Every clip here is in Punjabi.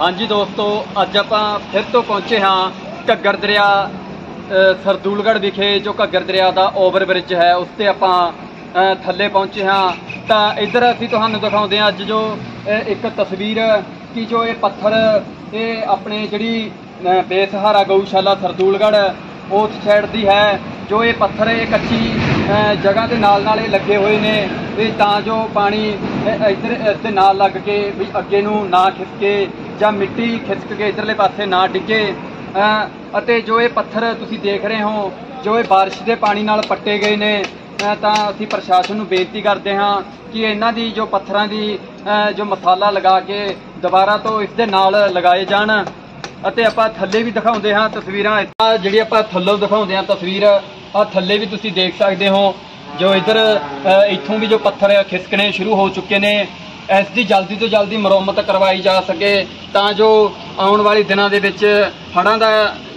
ਹਾਂਜੀ ਦੋਸਤੋ, ਅੱਜ ਆਪਾਂ ਫਿਰ ਤੋਂ ਪਹੁੰਚੇ ਹਾਂ ਘੱਗਰ ਦਰਿਆ ਸਰਦੂਲਗੜ੍ਹ ਵਿਖੇ, ਜੋ ਘੱਗਰ ਦਰਿਆ ਦਾ ਓਵਰ ਬ੍ਰਿਜ ਹੈ, ਉਸ ਤੇ ਆਪਾਂ ਥੱਲੇ ਪਹੁੰਚੇ ਹਾਂ। ਤਾਂ ਇੱਧਰ ਅਸੀਂ ਤੁਹਾਨੂੰ ਦਿਖਾਉਂਦੇ ਹਾਂ ਅੱਜ ਜੋ ਇੱਕ ਤਸਵੀਰ ਕਿ ਜੋ ਇਹ ਪੱਥਰ, ਇਹ ਆਪਣੇ ਜਿਹੜੀ ਬੇਸਹਾਰਾ ਗਊਸ਼ਾਲਾ ਸਰਦੂਲਗੜ੍ਹ, ਉਸ ਸਾਈਡ ਦੀ ਹੈ। ਜੋ ਇਹ ਪੱਥਰ, ਇਹ ਕੱਚੀ ਜਗ੍ਹਾ ਦੇ ਨਾਲ ਨਾਲ ਇਹ ਲੱਗੇ ਹੋਏ ਨੇ। ਇਹ ਤਾਂ ਜੋ ਪਾਣੀ ਇੱਧਰ ਦੇ ਨਾਲ ਲੱਗ ਕੇ ਵੀ ਅੱਗੇ ਨੂੰ ਨਾ ਖਿਸਕੇ ਜਾਂ ਮਿੱਟੀ ਖਿਸਕ ਕੇ ਇਧਰਲੇ ਪਾਸੇ ਨਾ ਡਿੱਗੇ ਅਤੇ ਜੋ ਇਹ ਪੱਥਰ ਤੁਸੀਂ ਦੇਖ ਰਹੇ ਹੋ, ਜੋ ਇਹ ਬਾਰਿਸ਼ ਦੇ ਪਾਣੀ ਨਾਲ ਪੱਟੇ ਗਏ ਨੇ ਤਾਂ ਅਸੀਂ ਪ੍ਰਸ਼ਾਸਨ ਨੂੰ ਬੇਨਤੀ ਕਰਦੇ ਹਾਂ ਕਿ ਇਹਨਾਂ ਦੀ ਜੋ ਪੱਥਰਾਂ ਦੀ ਜੋ ਮਸਾਲਾ ਲਗਾ ਕੇ ਦੁਬਾਰਾ ਤੋਂ ਇਸ ਦੇ ਨਾਲ ਲਗਾਏ ਜਾਣ, ਅਤੇ ਆਪਾਂ ਥੱਲੇ ਵੀ ਦਿਖਾਉਂਦੇ ਹਾਂ ਤਸਵੀਰਾਂ। ਆਹ ਜਿਹੜੀ ਆਪਾਂ ਥੱਲੋਂ ਦਿਖਾਉਂਦੇ ਹਾਂ ਤਸਵੀਰ ਆ ਥੱਲੇ ਵੀ ਤੁਸੀਂ ਦੇਖ ਸਕਦੇ ਹੋ, ਜੋ ਇਧਰ ਇੱਥੋਂ ਵੀ ਜੋ ਪੱਥਰ ਖਿਸਕਣੇ ਸ਼ੁਰੂ ਹੋ ਚੁੱਕੇ ਨੇ ਇਸ ਦੀ ਜਲਦੀ ਤੋਂ ਜਲਦੀ ਮੁਰੰਮਤ ਕਰਵਾਈ ਜਾ ਸਕੇ ਤਾਂ ਜੋ ਆਉਣ ਵਾਲੇ ਦਿਨਾਂ ਦੇ ਵਿੱਚ ਹੜ੍ਹਾਂ ਦਾ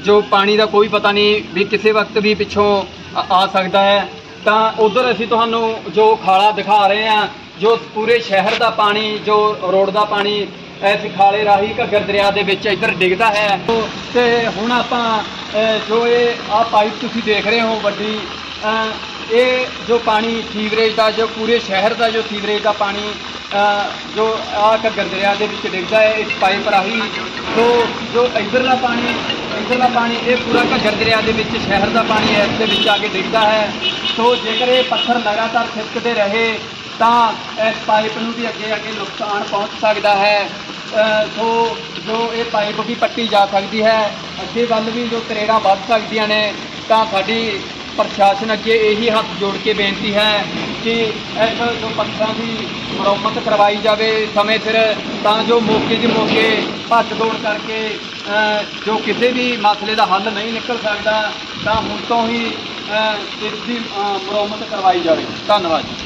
ਜੋ ਪਾਣੀ ਦਾ ਕੋਈ ਪਤਾ ਨਹੀਂ ਵੀ ਕਿਸੇ ਵਕਤ ਵੀ ਪਿੱਛੋਂ ਆ- ਸਕਦਾ ਹੈ। ਤਾਂ ਉਧਰ ਅਸੀਂ ਤੁਹਾਨੂੰ ਜੋ ਖਾਲਾ ਦਿਖਾ ਰਹੇ ਹਾਂ, ਜੋ ਪੂਰੇ ਸ਼ਹਿਰ ਦਾ ਪਾਣੀ, ਜੋ ਰੋਡ ਦਾ ਪਾਣੀ, ਇਸ ਖਾਲੇ ਰਾਹੀਂ ਘੱਗਰ ਦਰਿਆ ਦੇ ਵਿੱਚ ਇੱਧਰ ਡਿੱਗਦਾ ਹੈ। ਤੇ ਹੁਣ ਆਪਾਂ ਜੋ ਇਹ ਆ ਪਾਈਪ ਤੁਸੀਂ ਦੇਖ ਰਹੇ ਹੋ ਵੱਡੀ ਇਹ ਜੋ ਪਾਣੀ ਸੀਵਰੇਜ ਦਾ, ਜੋ ਪੂਰੇ ਸ਼ਹਿਰ ਦਾ ਜੋ ਸੀਵਰੇਜ ਦਾ ਪਾਣੀ ਜੋ ਆ ਘੱਗਰ ਦਰਿਆ ਦੇ ਵਿੱਚ ਡਿੱਗਦਾ ਹੈ, ਇਸ ਪਾਈਪ ਰਾਹੀਂ ਸੋ ਜੋ ਇੱਧਰਲਾ ਪਾਣੀ ਇੱਧਰਲਾ ਪਾਣੀ, ਇਹ ਪੂਰਾ ਘੱਗਰ ਦਰਿਆ ਦੇ ਵਿੱਚ, ਸ਼ਹਿਰ ਦਾ ਪਾਣੀ ਇਸ ਦੇ ਵਿੱਚ ਆ ਕੇ ਡਿੱਗਦਾ ਹੈ। ਸੋ ਜੇਕਰ ਇਹ ਪੱਥਰ ਲਗਾਤਾਰ ਖਿਸਕਦੇ ਰਹੇ, ਤਾਂ ਇਸ ਪਾਈਪ ਨੂੰ ਵੀ ਅੱਗੇ ਅੱਗੇ ਨੁਕਸਾਨ ਪਹੁੰਚ ਸਕਦਾ ਹੈ। ਸੋ ਜੋ ਇਹ ਪਾਈਪ ਵੀ ਪੱਟੀ ਜਾ ਸਕਦੀ ਹੈ, ਅੱਗੇ ਵੱਲ ਵੀ ਜੋ ਤਰੇੜਾਂ ਵੱਧ ਸਕਦੀਆਂ ਨੇ, ਤਾਂ ਸਾਡੀ ਪ੍ਰਸ਼ਾਸਨ ਅੱਗੇ ਇਹੀ ਹੱਥ ਜੋੜ ਕੇ ਬੇਨਤੀ ਹੈ ਕਿ ਇਸ ਜੋ ਪੱਥਰਾਂ ਦੀ ਮੁਰੰਮਤ ਕਰਵਾਈ ਜਾਵੇ, ਸਮੇਂ ਸਿਰ ਤਾਂ ਜੋ ਮੌਕੇ ਦੀ ਮੌਕੇ ਭੱਜ ਦੌੜ ਕਰਕੇ ਜੋ ਕਿਸੇ ਵੀ ਮਸਲੇ ਦਾ ਹੱਲ ਨਹੀਂ ਨਿਕਲ ਸਕਦਾ, ਤਾਂ ਹੁਣ ਤੋਂ ਹੀ ਇਸ ਦੀ ਮੁਰੰਮਤ ਕਰਵਾਈ ਜਾਵੇ। ਧੰਨਵਾਦ